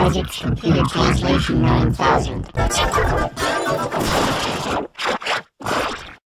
Isaac's Computer Translation 9000.